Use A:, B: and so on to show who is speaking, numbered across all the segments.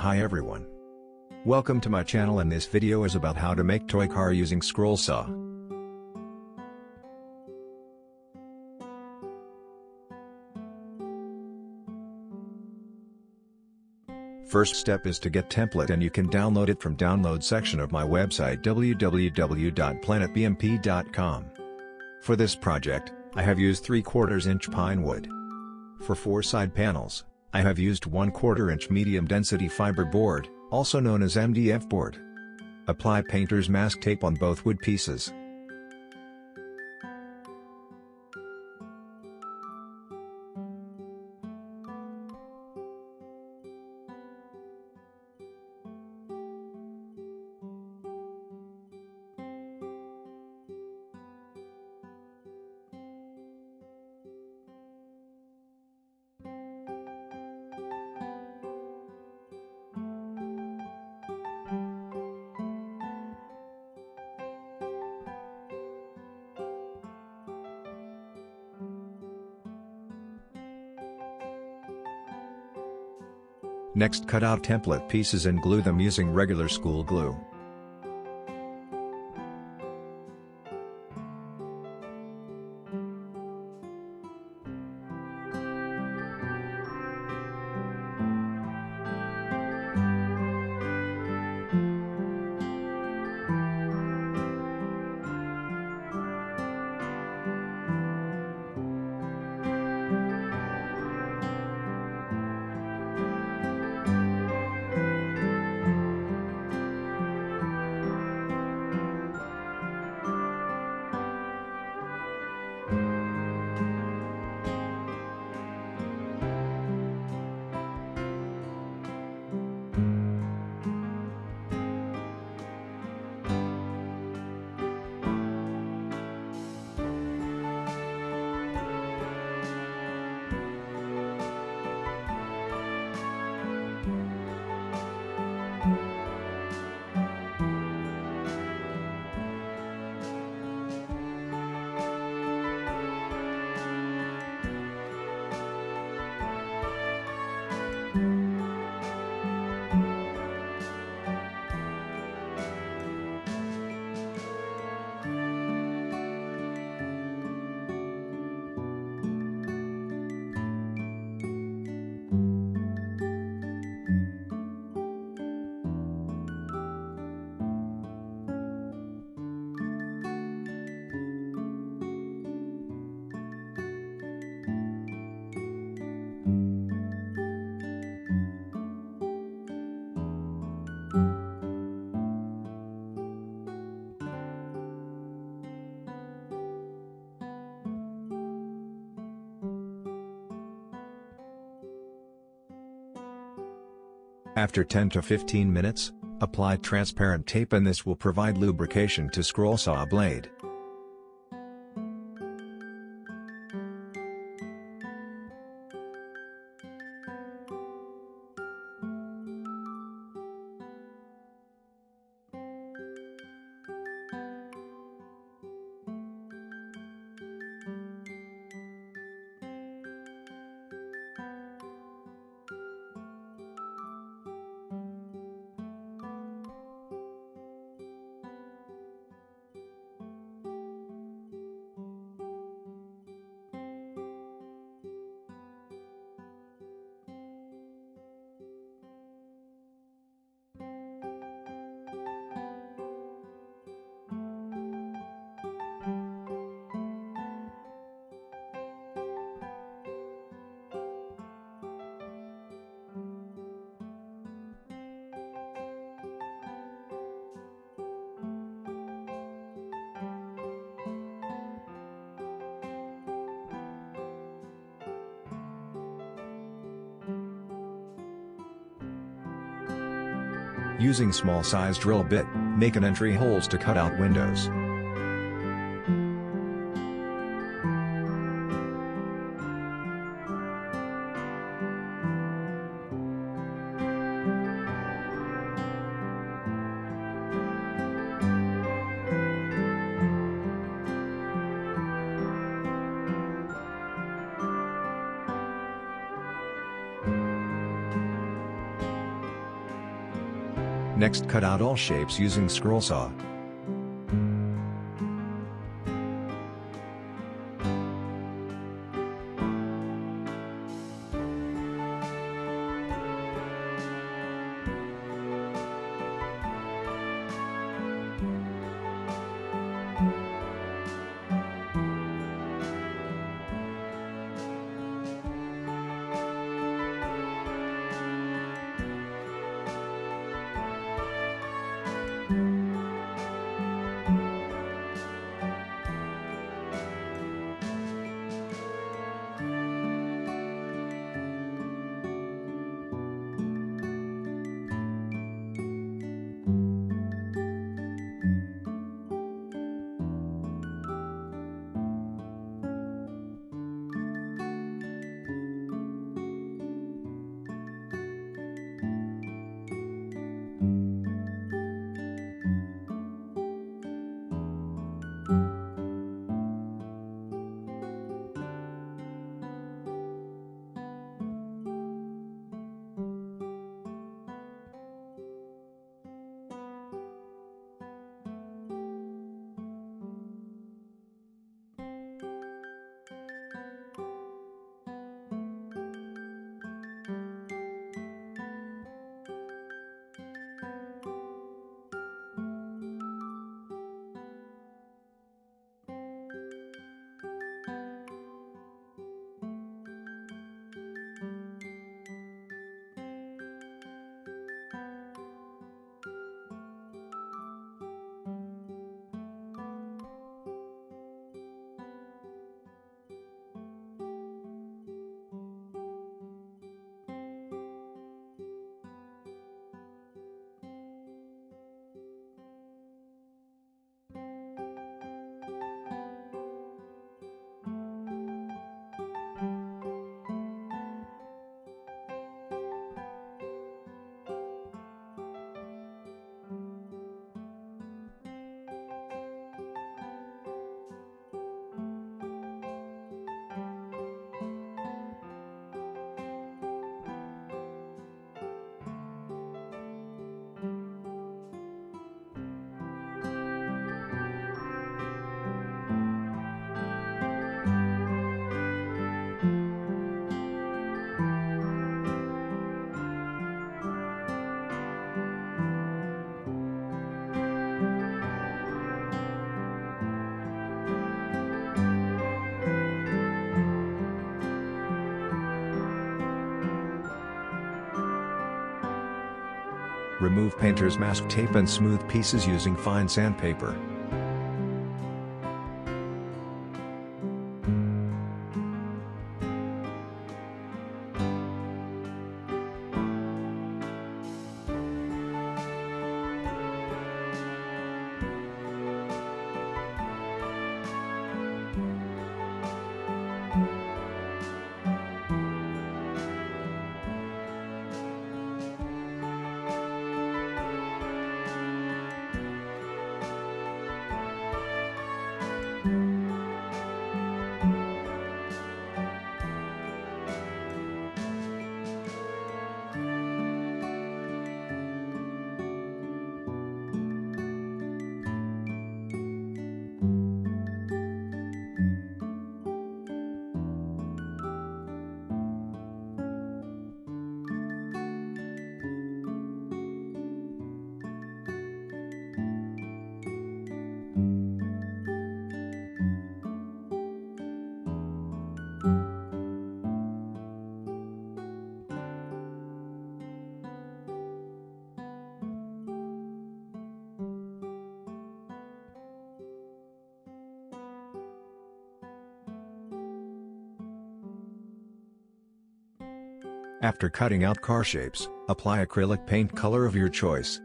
A: Hi everyone. Welcome to my channel and this video is about how to make toy car using scroll saw. First step is to get template and you can download it from download section of my website www.planetbmp.com. For this project, I have used 3 quarters inch pine wood. For four side panels, I have used 1 quarter inch medium density fiber board, also known as MDF board. Apply painter's mask tape on both wood pieces. Next cut out template pieces and glue them using regular school glue. After 10 to 15 minutes, apply transparent tape and this will provide lubrication to scroll saw blade. Using small size drill bit, make an entry holes to cut out windows. Next cut out all shapes using scroll saw. Remove painter's mask tape and smooth pieces using fine sandpaper. After cutting out car shapes, apply acrylic paint color of your choice.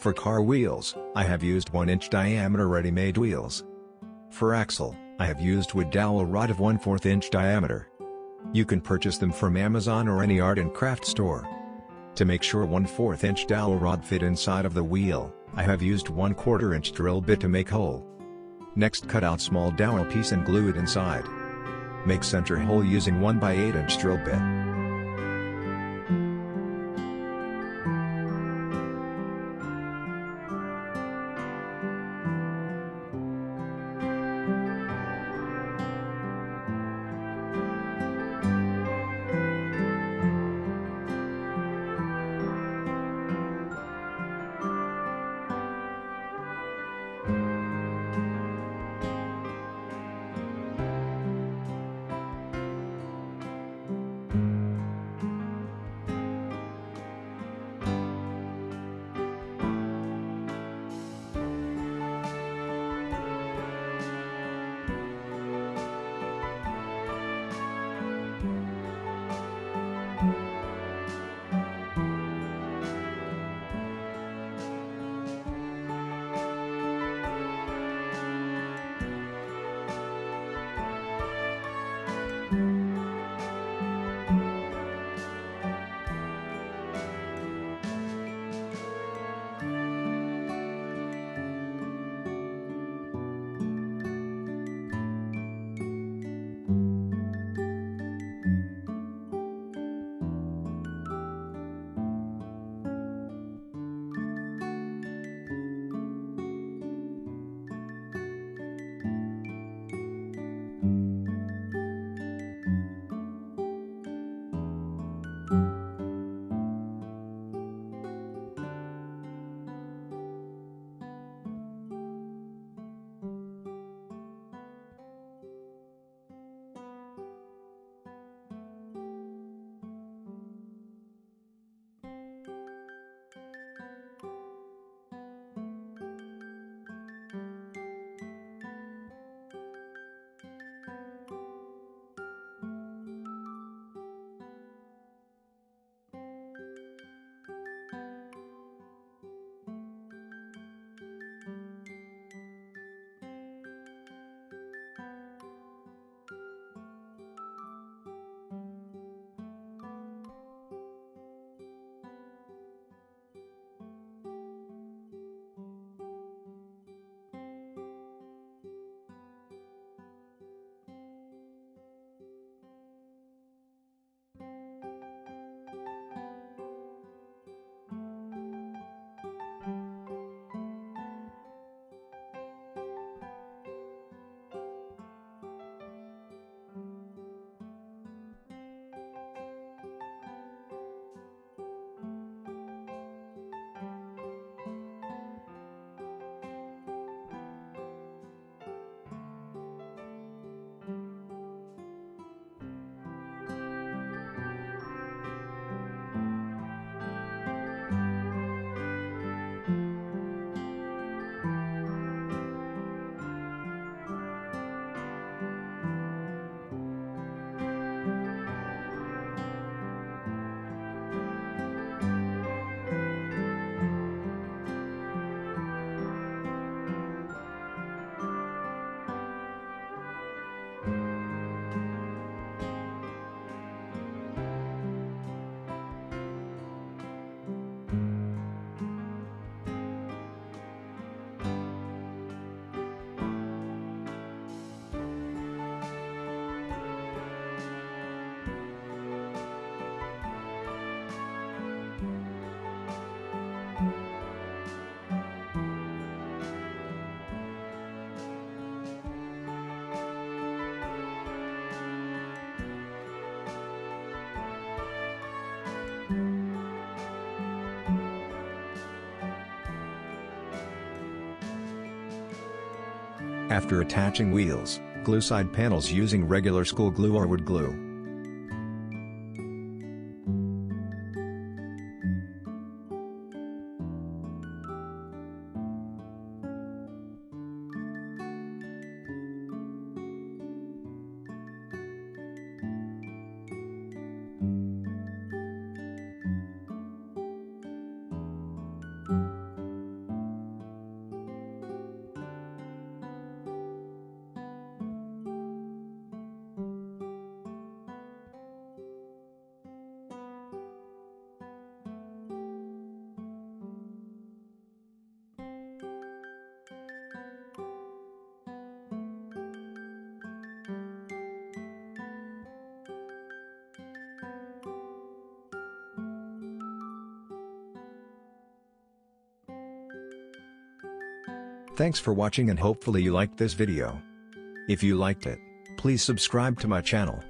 A: For car wheels, I have used 1 inch diameter ready-made wheels. For axle, I have used wood dowel rod of 1 4 inch diameter. You can purchase them from Amazon or any art and craft store. To make sure 1 4 inch dowel rod fit inside of the wheel, I have used 1 4 inch drill bit to make hole. Next cut out small dowel piece and glue it inside. Make center hole using 1 by 8 inch drill bit. After attaching wheels, glue side panels using regular school glue or wood glue. Thanks for watching and hopefully you liked this video. If you liked it, please subscribe to my channel.